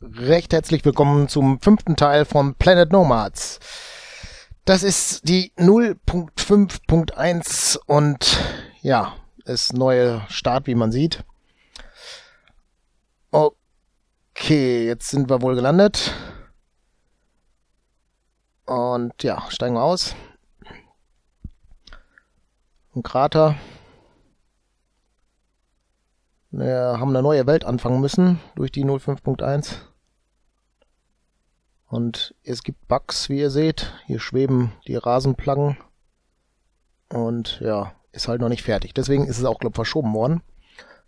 recht herzlich willkommen zum fünften Teil von Planet Nomads. Das ist die 0.5.1 und ja, ist neue Start, wie man sieht. Okay, jetzt sind wir wohl gelandet. Und ja, steigen wir aus. Ein Krater. Wir haben eine neue Welt anfangen müssen durch die 05.1. Und es gibt Bugs, wie ihr seht. Hier schweben die Rasenplaggen. Und ja, ist halt noch nicht fertig. Deswegen ist es auch, glaube ich, verschoben worden.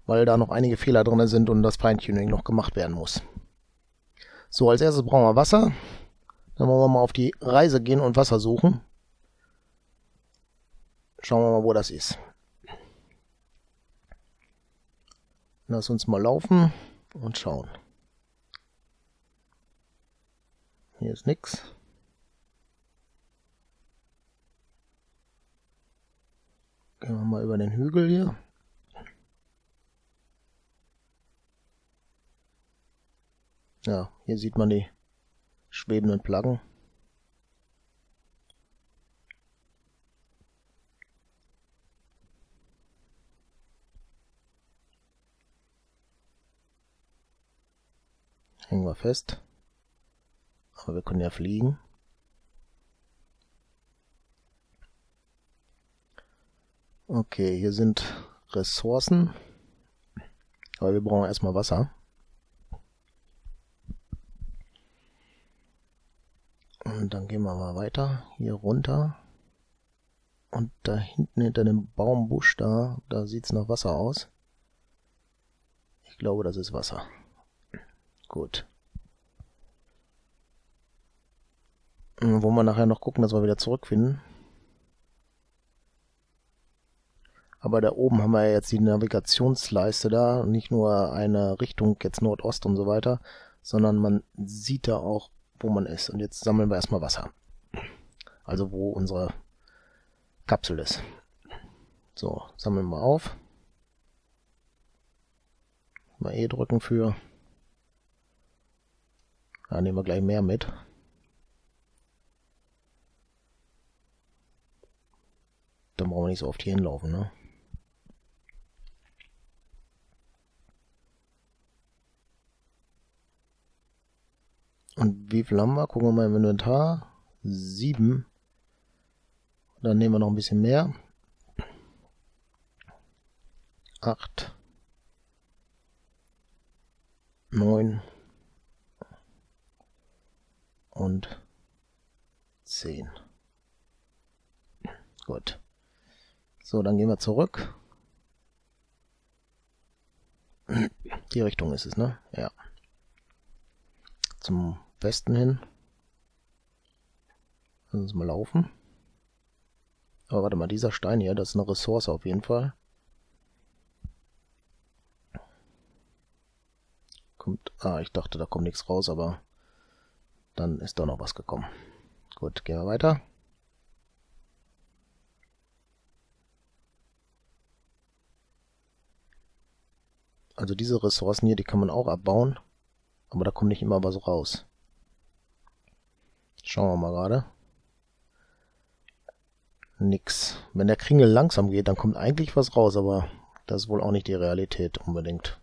Weil da noch einige Fehler drin sind und das Feintuning noch gemacht werden muss. So, als erstes brauchen wir Wasser. Dann wollen wir mal auf die Reise gehen und Wasser suchen. Schauen wir mal, wo das ist. Lass uns mal laufen und schauen. Hier ist nichts. Gehen wir mal über den Hügel hier. Ja, hier sieht man die schwebenden Plaggen. Hängen wir fest. Aber wir können ja fliegen. Okay, hier sind Ressourcen. Aber wir brauchen erstmal Wasser. Und dann gehen wir mal weiter. Hier runter. Und da hinten hinter dem Baumbusch da, da sieht es nach Wasser aus. Ich glaube, das ist Wasser. Gut. Hm, Wollen wir nachher noch gucken, dass wir wieder zurückfinden. Aber da oben haben wir jetzt die Navigationsleiste da. Nicht nur eine Richtung jetzt Nordost und so weiter, sondern man sieht da auch, wo man ist. Und jetzt sammeln wir erstmal Wasser. Also wo unsere Kapsel ist. So, sammeln wir auf. Mal E drücken für. Da nehmen wir gleich mehr mit. Dann brauchen wir nicht so oft hier hinlaufen, ne? Und wie viel haben wir? Gucken wir mal im Inventar. Sieben. Dann nehmen wir noch ein bisschen mehr. Acht. Neun. Und zehn. Gut. So, dann gehen wir zurück. Die Richtung ist es, ne? Ja. Zum Westen hin. Lass uns mal laufen. Aber warte mal, dieser Stein hier, das ist eine Ressource auf jeden Fall. Kommt, ah, ich dachte, da kommt nichts raus, aber dann ist doch noch was gekommen. Gut, gehen wir weiter. Also diese Ressourcen hier, die kann man auch abbauen. Aber da kommt nicht immer was raus. Schauen wir mal gerade. Nix. Wenn der Kringel langsam geht, dann kommt eigentlich was raus, aber das ist wohl auch nicht die Realität unbedingt.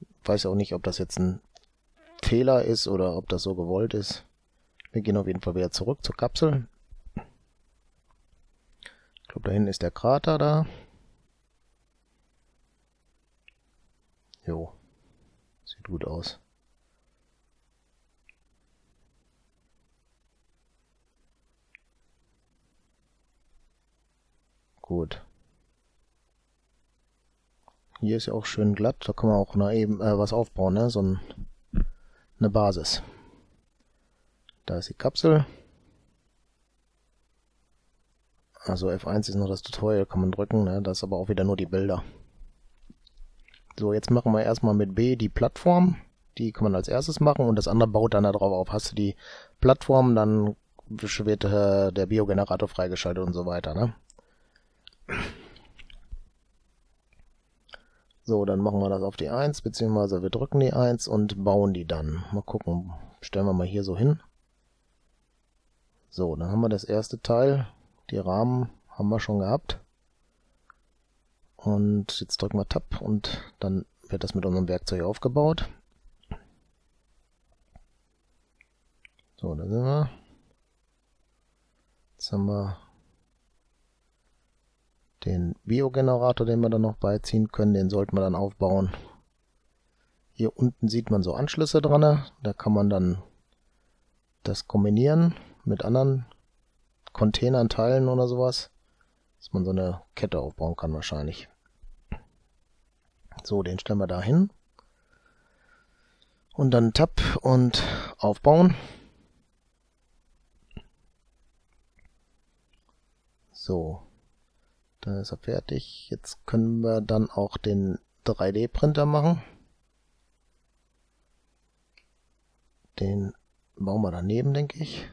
Ich weiß auch nicht, ob das jetzt ein Fehler ist oder ob das so gewollt ist. Wir gehen auf jeden Fall wieder zurück zur Kapsel. Ich glaube, da hinten ist der Krater da. Jo. Sieht gut aus. Gut. Hier ist ja auch schön glatt, da kann man auch noch eben äh, was aufbauen, ne? So ein, eine Basis. Da ist die Kapsel. Also F1 ist noch das Tutorial, kann man drücken, ne? Das ist aber auch wieder nur die Bilder. So, jetzt machen wir erstmal mit B die Plattform. Die kann man als erstes machen und das andere baut dann darauf auf. Hast du die Plattform, dann wird äh, der Biogenerator freigeschaltet und so weiter. Ne? So, dann machen wir das auf die 1, beziehungsweise wir drücken die 1 und bauen die dann. Mal gucken, stellen wir mal hier so hin. So, dann haben wir das erste Teil. Die Rahmen haben wir schon gehabt. Und jetzt drücken wir Tab und dann wird das mit unserem Werkzeug aufgebaut. So, da sind wir. Jetzt haben wir den Biogenerator, den wir dann noch beiziehen können, den sollten wir dann aufbauen. Hier unten sieht man so Anschlüsse dran, da kann man dann das kombinieren mit anderen Containern teilen oder sowas, dass man so eine Kette aufbauen kann wahrscheinlich. So, den stellen wir da hin. Und dann Tab und aufbauen. So, da ist er fertig. Jetzt können wir dann auch den 3D-Printer machen. Den bauen wir daneben, denke ich.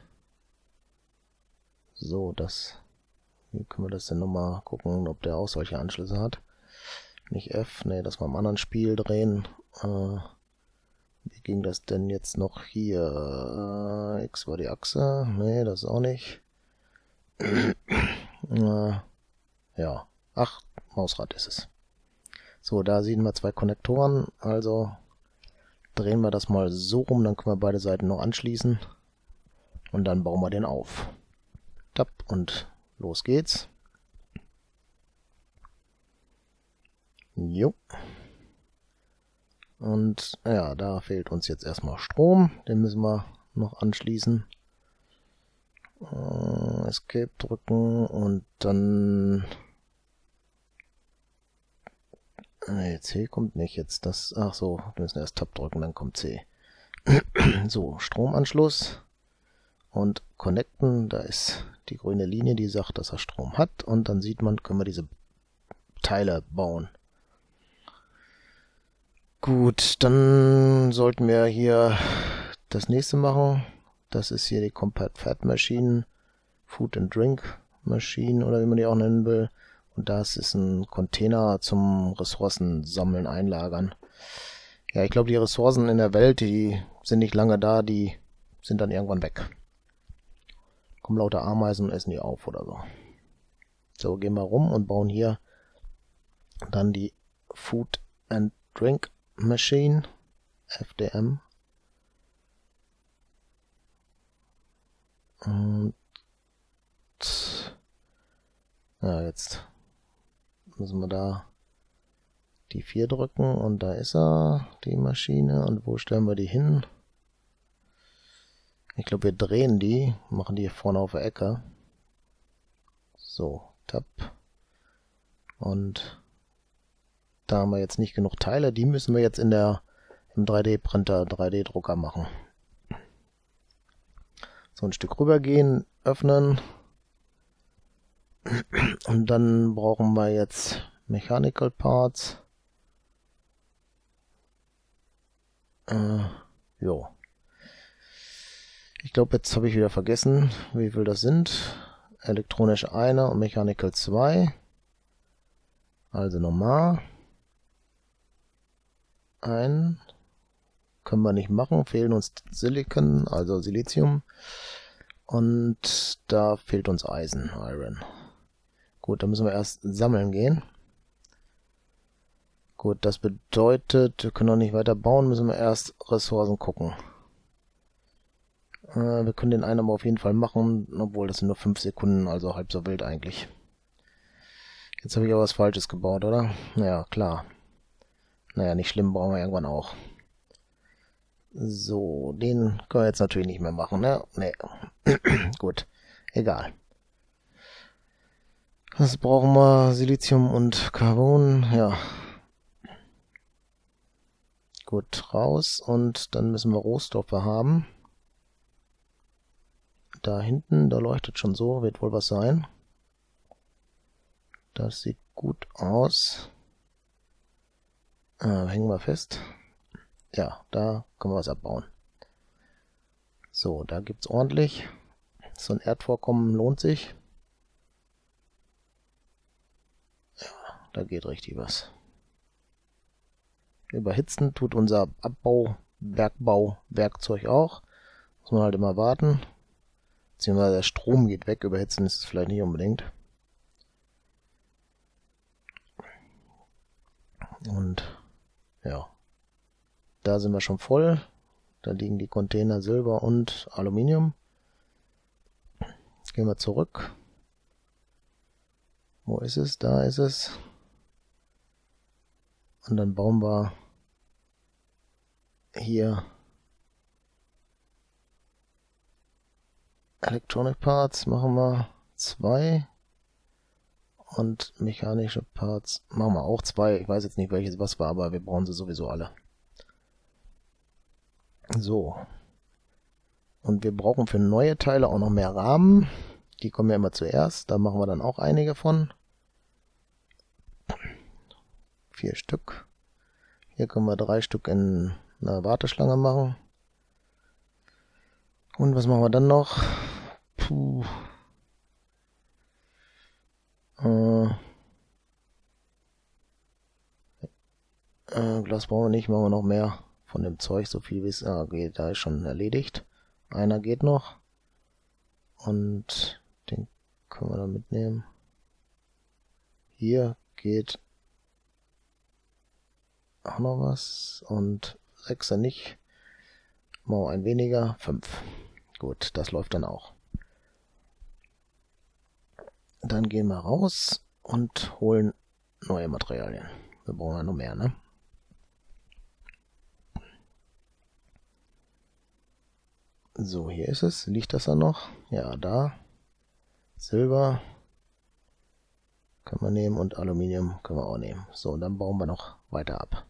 So, das... Wie können wir das denn nochmal gucken, ob der auch solche Anschlüsse hat? Nicht F, ne, das war im anderen Spiel drehen. Äh, wie ging das denn jetzt noch hier? Äh, X war die Achse. Ne, das auch nicht. äh, ja. Ach, Mausrad ist es. So, da sehen wir zwei Konnektoren. Also drehen wir das mal so rum, dann können wir beide Seiten noch anschließen. Und dann bauen wir den auf. Tab und los geht's. Jo. Und ja, da fehlt uns jetzt erstmal Strom. Den müssen wir noch anschließen. Äh, Escape drücken und dann... Ne, C kommt nicht jetzt. Das, ach so, wir müssen erst Tab drücken, dann kommt C. so, Stromanschluss und connecten. Da ist die grüne Linie, die sagt, dass er Strom hat. Und dann sieht man, können wir diese Teile bauen. Gut, dann sollten wir hier das nächste machen. Das ist hier die Compact Fat Machine, Food and Drink Machine oder wie man die auch nennen will. Und das ist ein Container zum Ressourcen sammeln, einlagern. Ja, ich glaube, die Ressourcen in der Welt, die sind nicht lange da, die sind dann irgendwann weg. Kommen lauter Ameisen und essen die auf oder so. So, gehen wir rum und bauen hier dann die Food and Drink Machine, FDM. Und ja, jetzt müssen wir da die 4 drücken und da ist er, die Maschine. Und wo stellen wir die hin? Ich glaube, wir drehen die, machen die hier vorne auf der Ecke. So, Tab. Und da haben wir jetzt nicht genug Teile. Die müssen wir jetzt in der im 3D-Printer, 3D-Drucker machen. So ein Stück rübergehen, öffnen. Und dann brauchen wir jetzt Mechanical Parts. Äh, jo. Ich glaube, jetzt habe ich wieder vergessen, wie viel das sind. Elektronisch eine und Mechanical 2. Also nochmal ein. Können wir nicht machen, fehlen uns Silicon, also Silizium. Und da fehlt uns Eisen, Iron. Gut, da müssen wir erst sammeln gehen. Gut, das bedeutet, wir können noch nicht weiter bauen, müssen wir erst Ressourcen gucken. Äh, wir können den einen aber auf jeden Fall machen, obwohl das sind nur 5 Sekunden, also halb so wild eigentlich. Jetzt habe ich aber was Falsches gebaut, oder? Ja, klar. Naja, nicht schlimm, brauchen wir irgendwann auch. So, den können wir jetzt natürlich nicht mehr machen, ne? Ne. Gut, egal. Was brauchen wir? Silizium und Carbon, ja. Gut, raus und dann müssen wir Rohstoffe haben. Da hinten, da leuchtet schon so, wird wohl was sein. Das sieht gut aus. Äh, hängen wir fest. Ja, da können wir was abbauen. So, da gibt's ordentlich. So ein Erdvorkommen lohnt sich. Da geht richtig was. Überhitzen tut unser Abbau, Bergbau, Werkzeug auch. Muss man halt immer warten. Beziehungsweise der Strom geht weg, überhitzen ist es vielleicht nicht unbedingt. Und ja, da sind wir schon voll. Da liegen die Container Silber und Aluminium. Gehen wir zurück. Wo ist es? Da ist es. Und dann bauen wir hier Electronic Parts machen wir zwei und mechanische Parts machen wir auch zwei. Ich weiß jetzt nicht welches was war, aber wir brauchen sie sowieso alle. So. Und wir brauchen für neue Teile auch noch mehr Rahmen. Die kommen ja immer zuerst. Da machen wir dann auch einige von. Vier Stück. Hier können wir drei Stück in einer Warteschlange machen. Und was machen wir dann noch? Puh. Äh, äh, Glas brauchen wir nicht, machen wir noch mehr von dem Zeug, so viel wie es ah, geht. Da ist schon erledigt. Einer geht noch. Und den können wir dann mitnehmen. Hier geht auch noch was. Und sechser nicht. Machen wir ein weniger. Fünf. Gut, das läuft dann auch. Dann gehen wir raus und holen neue Materialien. Wir brauchen ja noch mehr, ne? So, hier ist es. Liegt das da noch? Ja, da. Silber können wir nehmen und Aluminium können wir auch nehmen. So, und dann bauen wir noch weiter ab.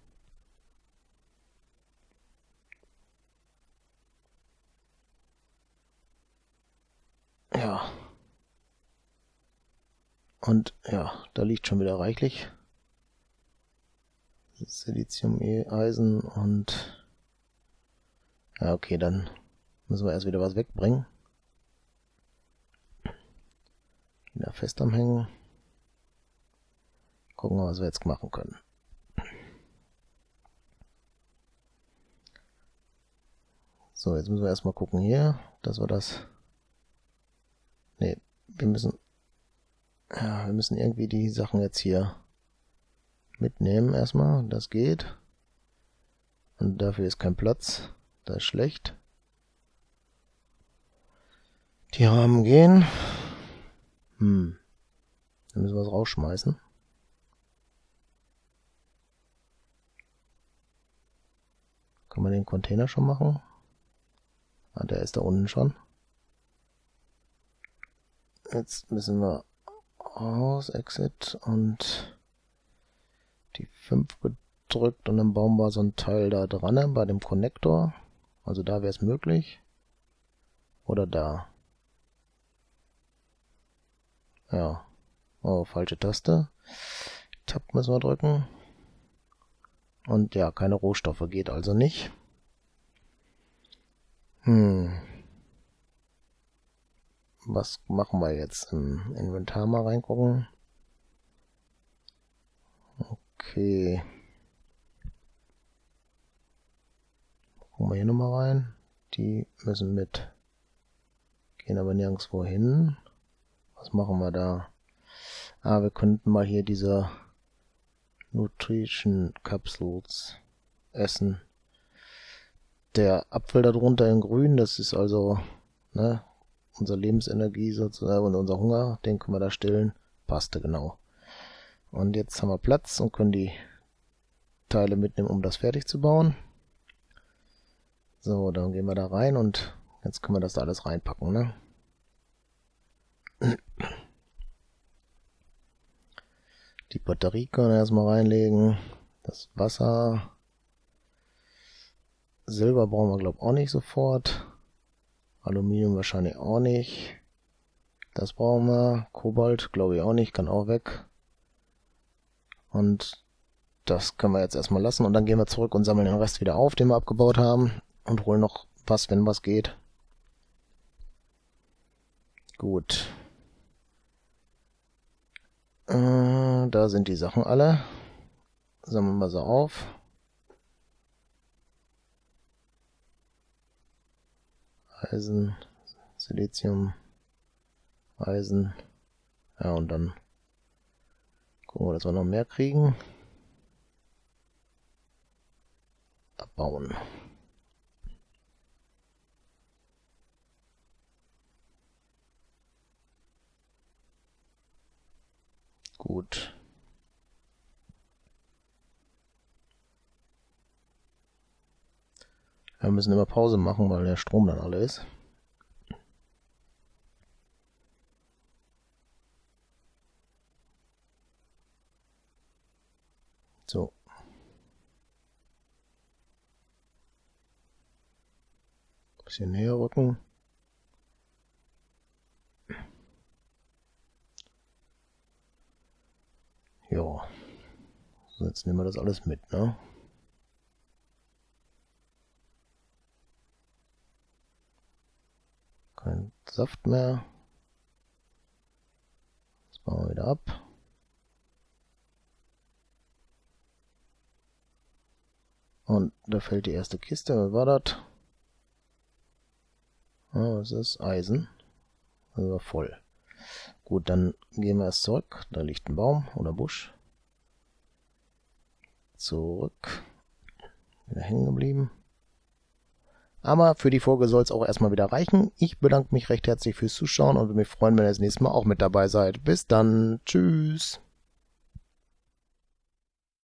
Ja, und ja, da liegt schon wieder reichlich. Silizium, Eisen und... Ja, okay, dann müssen wir erst wieder was wegbringen. Wieder fest am Hängen. Gucken wir, was wir jetzt machen können. So, jetzt müssen wir erstmal gucken hier, dass wir das... Wir müssen ja, wir müssen irgendwie die Sachen jetzt hier mitnehmen erstmal. Das geht. Und dafür ist kein Platz. Das ist schlecht. Die Rahmen gehen. Hm. Dann müssen wir es rausschmeißen. Kann man den Container schon machen? Ah, der ist da unten schon. Jetzt müssen wir aus, Exit und die 5 gedrückt und dann bauen wir so ein Teil da dran bei dem Konnektor. Also da wäre es möglich. Oder da. Ja. Oh, falsche Taste. Tab müssen wir drücken. Und ja, keine Rohstoffe geht also nicht. Hm was machen wir jetzt? Im Inventar mal reingucken. Okay. Gucken wir hier nochmal rein. Die müssen mit. Gehen aber nirgendwo hin. Was machen wir da? Ah, wir könnten mal hier diese Nutrition Capsules essen. Der Apfel darunter in grün, das ist also, ne, unsere Lebensenergie sozusagen und unser Hunger, den können wir da stillen. Passte genau. Und jetzt haben wir Platz und können die Teile mitnehmen, um das fertig zu bauen. So, dann gehen wir da rein und jetzt können wir das da alles reinpacken, ne? Die Batterie können wir erstmal reinlegen. Das Wasser. Silber brauchen wir, glaube ich, auch nicht sofort. Aluminium wahrscheinlich auch nicht. Das brauchen wir. Kobalt glaube ich auch nicht, kann auch weg. Und das können wir jetzt erstmal lassen. Und dann gehen wir zurück und sammeln den Rest wieder auf, den wir abgebaut haben. Und holen noch was, wenn was geht. Gut. Äh, da sind die Sachen alle. Sammeln wir sie auf. Eisen, Silizium, Eisen. Ja, und dann gucken wir, dass wir noch mehr kriegen. Abbauen. Gut. Wir müssen immer Pause machen, weil der Strom dann alle ist. So. Bisschen näher rücken. Ja. So, jetzt nehmen wir das alles mit, ne? Kein Saft mehr. Das bauen wir wieder ab. Und da fällt die erste Kiste. Was war das? Ah, das ist Eisen. Also voll. Gut, dann gehen wir erst zurück. Da liegt ein Baum oder Busch. Zurück. Wieder hängen geblieben. Aber für die Folge soll es auch erstmal wieder reichen. Ich bedanke mich recht herzlich fürs Zuschauen und würde mich freuen, wenn ihr das nächste Mal auch mit dabei seid. Bis dann. Tschüss.